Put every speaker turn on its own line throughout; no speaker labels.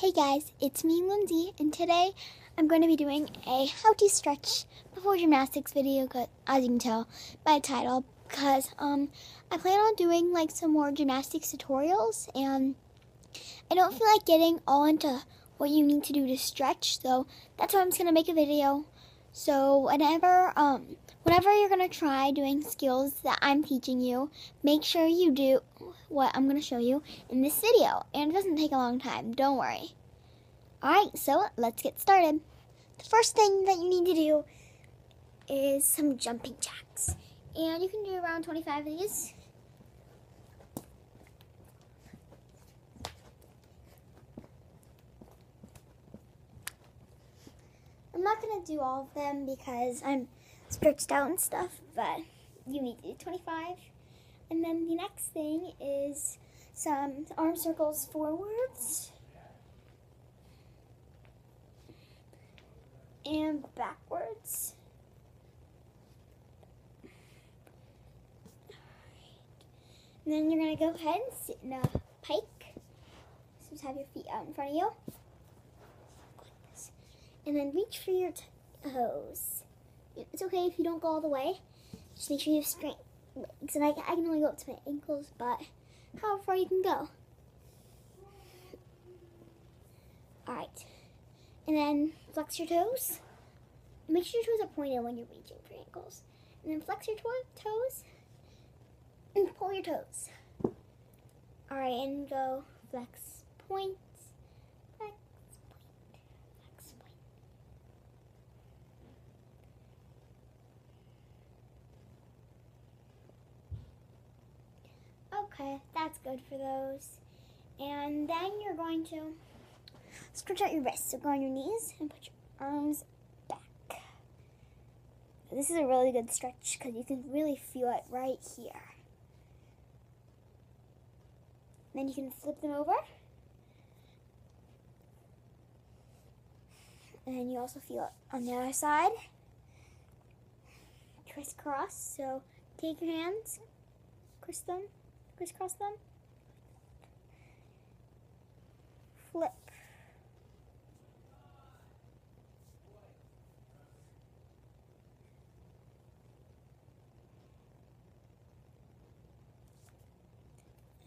Hey guys, it's me Lindsay and today I'm going to be doing a how to stretch before gymnastics video as you can tell by title because um I plan on doing like some more gymnastics tutorials and I don't feel like getting all into what you need to do to stretch so that's why I'm just going to make a video. So whenever um whenever you're going to try doing skills that I'm teaching you make sure you do what I'm going to show you in this video. And it doesn't take a long time, don't worry. Alright, so let's get started. The first thing that you need to do is some jumping jacks. And you can do around 25 of these. I'm not going to do all of them because I'm stretched out and stuff, but you need to do 25. And then the next thing is some arm circles forwards and backwards. And then you're going to go ahead and sit in a pike. So just have your feet out in front of you. And then reach for your toes. It's okay if you don't go all the way. Just make sure you have strength and I, I can only go up to my ankles, but how far you can go. Alright, and then flex your toes. Make sure your toes are pointed when you're reaching for ankles. And then flex your toes and pull your toes. Alright, and go flex, point, flex, point, flex, point. Okay, that's good for those. And then you're going to stretch out your wrists. So go on your knees and put your arms back. This is a really good stretch because you can really feel it right here. Then you can flip them over. And you also feel it on the other side. Crisscross. So take your hands, cross them, crisscross them. Flip.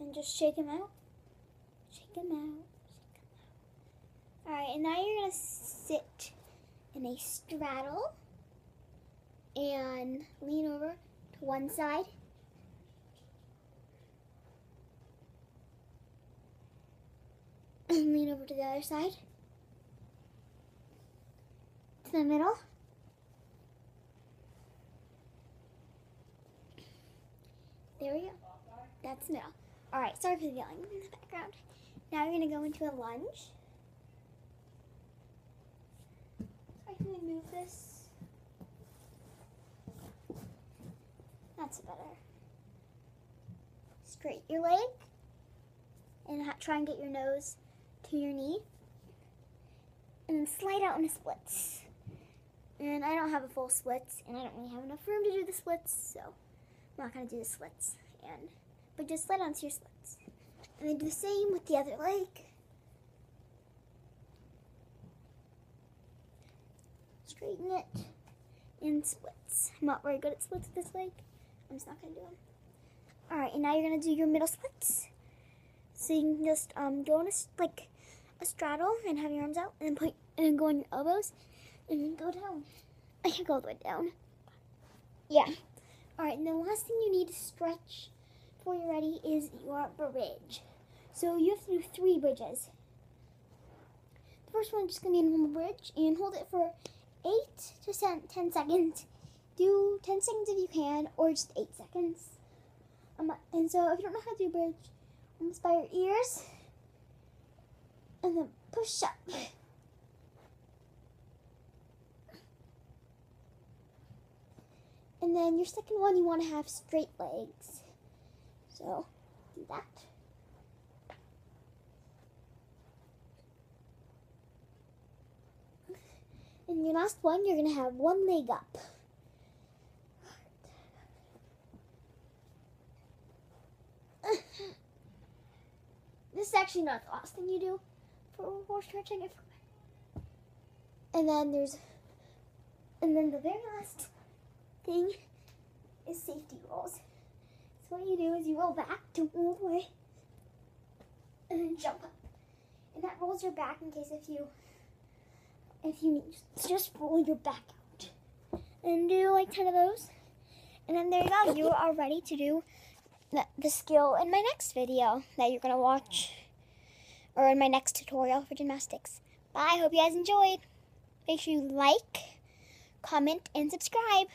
And just shake them out. Shake them out. Shake them out. Alright, and now you're going to sit in a straddle and lean over to one side and lean over to the other side. To the middle. There we go. That's middle. Alright, sorry for the yelling in the background. Now going to go into a lunge. I can move this. That's better. Straight your leg and try and get your nose to your knee. And then slide out into splits. And I don't have a full split, and I don't really have enough room to do the splits, so I'm not going to do the splits. And But just slide onto your splits. And then do the same with the other leg. Straighten it and splits. I'm not very good at splits with this leg. I'm just not going to do them. Alright, and now you're going to do your middle splits. So you can just um, go in a, like a straddle and have your arms out and then and go on your elbows and then go down. I can go all the way down. Yeah. All right, and the last thing you need to stretch before you're ready is your bridge. So you have to do three bridges. The first one is just gonna be a normal bridge and hold it for eight to 10 seconds. Do 10 seconds if you can, or just eight seconds. Um, and so if you don't know how to do bridge, almost by your ears, and then push up. And then your second one, you want to have straight legs. So, do that. And your last one, you're going to have one leg up. This is actually not the last thing you do for, stretching. And then there's, and then the very last thing is safety rolls. So what you do is you roll back, don't roll away, and then jump up. And that rolls your back in case if you, if you need, just roll your back out. And do like 10 of those. And then there you go, you are ready to do the, the skill in my next video that you're going to watch. Or in my next tutorial for gymnastics. Bye, hope you guys enjoyed. Make sure you like, comment, and subscribe.